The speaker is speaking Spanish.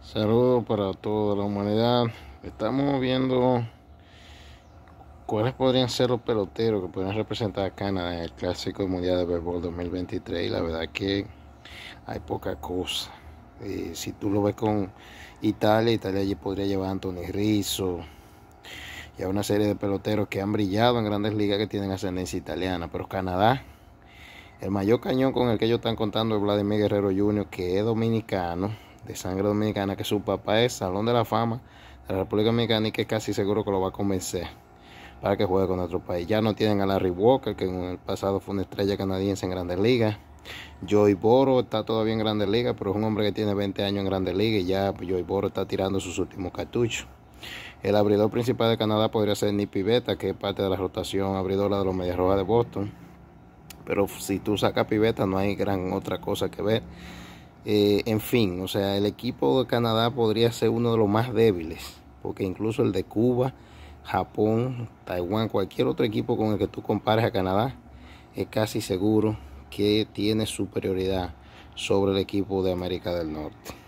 Saludos para toda la humanidad. Estamos viendo cuáles podrían ser los peloteros que pueden representar a Canadá en el Clásico Mundial de Béisbol 2023. Y la verdad que hay poca cosa. Eh, si tú lo ves con Italia, Italia allí podría llevar a Anthony Rizzo y a una serie de peloteros que han brillado en grandes ligas que tienen ascendencia italiana. Pero Canadá, el mayor cañón con el que ellos están contando es Vladimir Guerrero Jr., que es dominicano de sangre dominicana, que su papá es Salón de la Fama de la República Dominicana y que casi seguro que lo va a convencer para que juegue con nuestro país. Ya no tienen a Larry Walker, que en el pasado fue una estrella canadiense en Grandes Ligas. Joey Boro está todavía en Grandes Ligas, pero es un hombre que tiene 20 años en Grandes Ligas y ya Joey Boro está tirando sus últimos cartuchos. El abridor principal de Canadá podría ser Nippy Beta, que es parte de la rotación abridora de los Medias Rojas de Boston. Pero si tú sacas Piveta no hay gran otra cosa que ver. Eh, en fin, o sea, el equipo de Canadá podría ser uno de los más débiles, porque incluso el de Cuba, Japón, Taiwán, cualquier otro equipo con el que tú compares a Canadá, es casi seguro que tiene superioridad sobre el equipo de América del Norte.